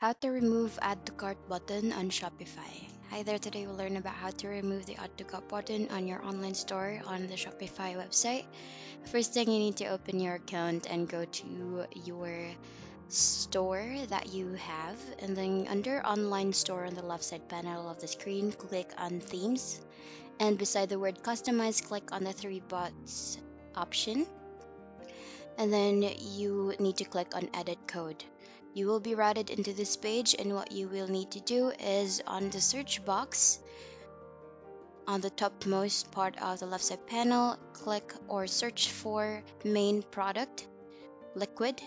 How to remove add to cart button on Shopify. Hi there, today we'll learn about how to remove the add to cart button on your online store on the Shopify website. First thing you need to open your account and go to your store that you have and then under online store on the left side panel of the screen click on themes and beside the word customize click on the three dots option and then you need to click on edit code you will be routed into this page and what you will need to do is on the search box on the topmost part of the left side panel click or search for main product liquid.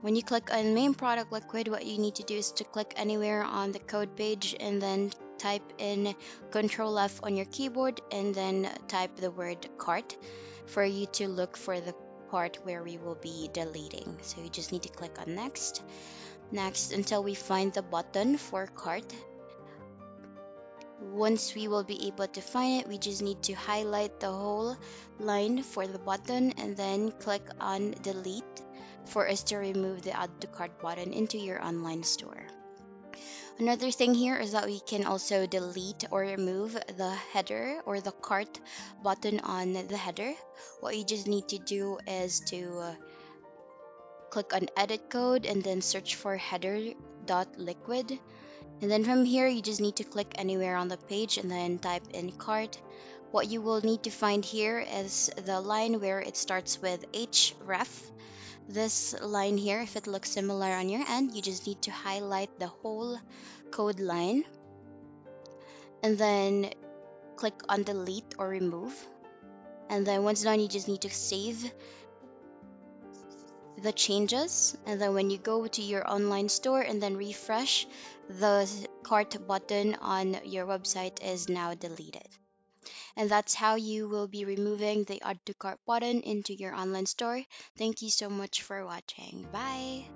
When you click on main product liquid what you need to do is to click anywhere on the code page and then type in control F on your keyboard and then type the word cart for you to look for the part where we will be deleting. So you just need to click on next. Next until we find the button for cart. Once we will be able to find it, we just need to highlight the whole line for the button and then click on delete for us to remove the add to cart button into your online store. Another thing here is that we can also delete or remove the header or the cart button on the header. What you just need to do is to uh, click on edit code and then search for header.liquid. And then from here, you just need to click anywhere on the page and then type in cart. What you will need to find here is the line where it starts with href this line here, if it looks similar on your end, you just need to highlight the whole code line and then click on delete or remove. And then once done, you just need to save the changes. And then when you go to your online store and then refresh, the cart button on your website is now deleted. And that's how you will be removing the add to cart button into your online store. Thank you so much for watching. Bye!